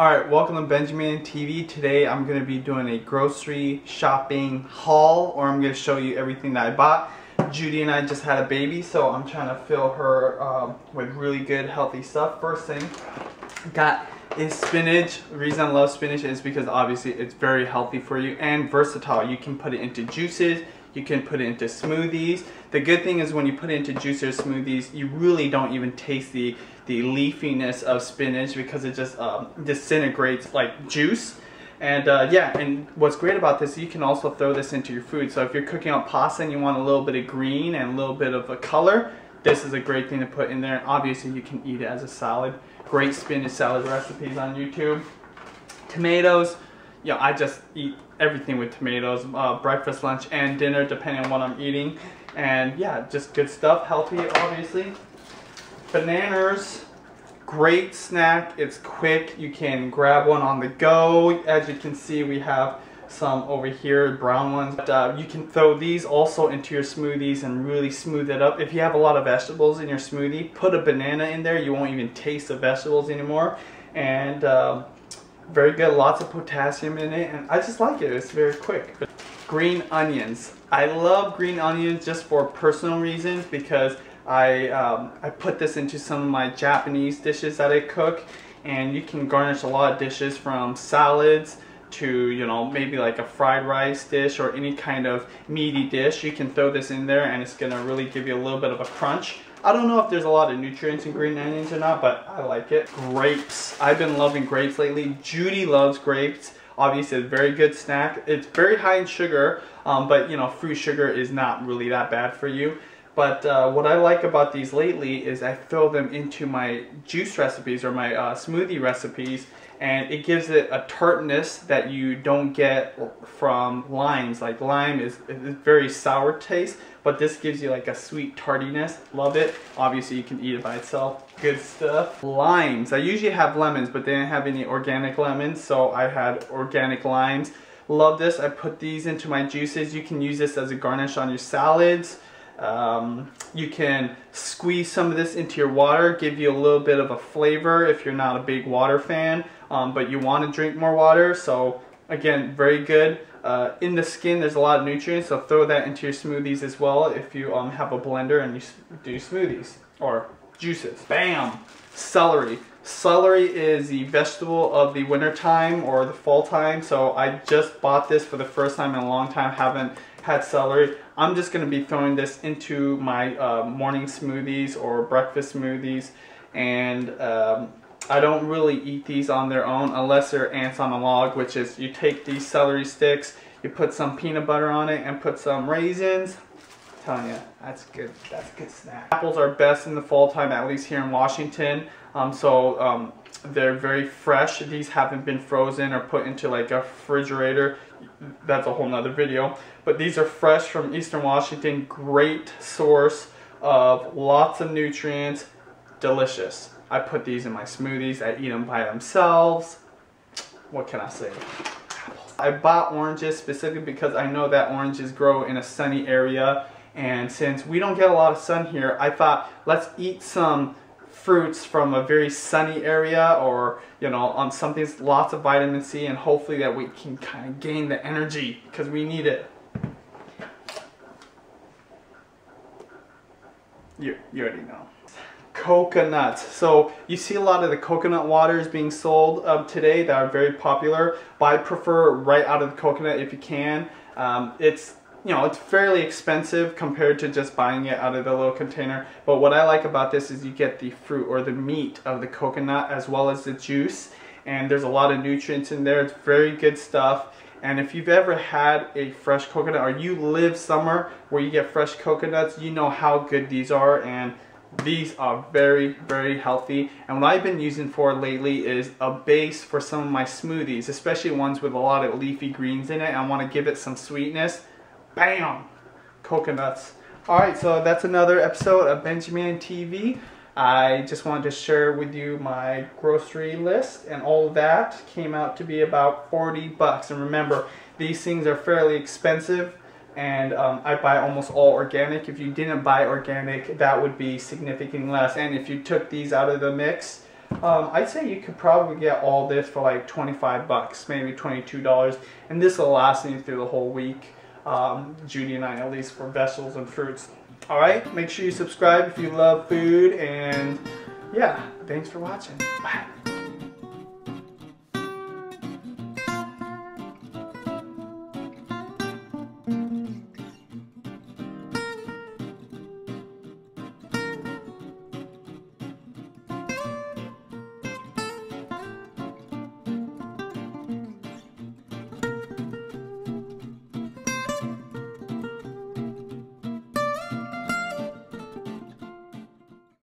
Alright, welcome to BenjiMan TV. Today I'm going to be doing a grocery shopping haul or I'm going to show you everything that I bought. Judy and I just had a baby so I'm trying to fill her um, with really good healthy stuff. First thing got is spinach. The reason I love spinach is because obviously it's very healthy for you and versatile. You can put it into juices, you can put it into smoothies. The good thing is when you put it into juices or smoothies, you really don't even taste the, the leafiness of spinach because it just um, disintegrates like juice. And uh, yeah, and what's great about this, you can also throw this into your food. So if you're cooking up pasta and you want a little bit of green and a little bit of a color, this is a great thing to put in there. Obviously you can eat it as a salad. Great spinach salad recipes on YouTube. Tomatoes, you know, I just eat everything with tomatoes, uh, breakfast, lunch, and dinner, depending on what I'm eating. And yeah, just good stuff, healthy, obviously. Bananas, great snack. It's quick. You can grab one on the go. As you can see, we have some over here, brown ones. But, uh, you can throw these also into your smoothies and really smooth it up. If you have a lot of vegetables in your smoothie, put a banana in there. You won't even taste the vegetables anymore. And uh, very good, lots of potassium in it, and I just like it. It's very quick. Green onions. I love green onions just for personal reasons because I, um, I put this into some of my Japanese dishes that I cook and you can garnish a lot of dishes from salads to you know maybe like a fried rice dish or any kind of meaty dish you can throw this in there and it's gonna really give you a little bit of a crunch I don't know if there's a lot of nutrients in green onions or not, but I like it. Grapes. I've been loving grapes lately. Judy loves grapes. Obviously, a very good snack. It's very high in sugar, um, but you know, fruit sugar is not really that bad for you. But uh, what I like about these lately is I throw them into my juice recipes or my uh, smoothie recipes and it gives it a tartness that you don't get from limes. Like lime is, is very sour taste, but this gives you like a sweet tardiness. Love it. Obviously you can eat it by itself. Good stuff. Limes. I usually have lemons, but they didn't have any organic lemons, so I had organic limes. Love this. I put these into my juices. You can use this as a garnish on your salads. Um, you can squeeze some of this into your water, give you a little bit of a flavor if you're not a big water fan, um, but you want to drink more water. So again, very good. Uh, in the skin, there's a lot of nutrients, so throw that into your smoothies as well if you um, have a blender and you do smoothies or juices. Bam! Celery. Celery is the vegetable of the winter time or the fall time, so I just bought this for the first time in a long time, haven't had celery. I'm just going to be throwing this into my uh, morning smoothies or breakfast smoothies. And um, I don't really eat these on their own unless they're ants on a log which is you take these celery sticks you put some peanut butter on it and put some raisins. I'm telling you that's good that's a good snack. Apples are best in the fall time at least here in Washington. Um, so um, they're very fresh. These haven't been frozen or put into like a refrigerator. That's a whole nother video. But these are fresh from Eastern Washington. Great source of lots of nutrients. Delicious. I put these in my smoothies. I eat them by themselves. What can I say? I bought oranges specifically because I know that oranges grow in a sunny area. And since we don't get a lot of sun here, I thought let's eat some fruits from a very sunny area or you know on something lots of vitamin C and hopefully that we can kind of gain the energy because we need it. You, you already know. Coconuts. So you see a lot of the coconut waters being sold um, today that are very popular, but I prefer right out of the coconut if you can. Um, it's you know, it's fairly expensive compared to just buying it out of the little container. But what I like about this is you get the fruit or the meat of the coconut as well as the juice. And there's a lot of nutrients in there. It's very good stuff. And if you've ever had a fresh coconut or you live somewhere where you get fresh coconuts, you know how good these are. And these are very, very healthy. And what I've been using for lately is a base for some of my smoothies, especially ones with a lot of leafy greens in it. I want to give it some sweetness. Bam! Coconuts. Alright, so that's another episode of BenjiMan TV. I just wanted to share with you my grocery list and all of that came out to be about 40 bucks. And remember, these things are fairly expensive and um, I buy almost all organic. If you didn't buy organic, that would be significantly less. And if you took these out of the mix, Um, I'd say you could probably get all this for like 25 bucks, maybe $22. And this will last you through the whole week. Um, Judy and I, at least for vegetables and fruits. All right, make sure you subscribe if you love food. And yeah, thanks for watching. Bye.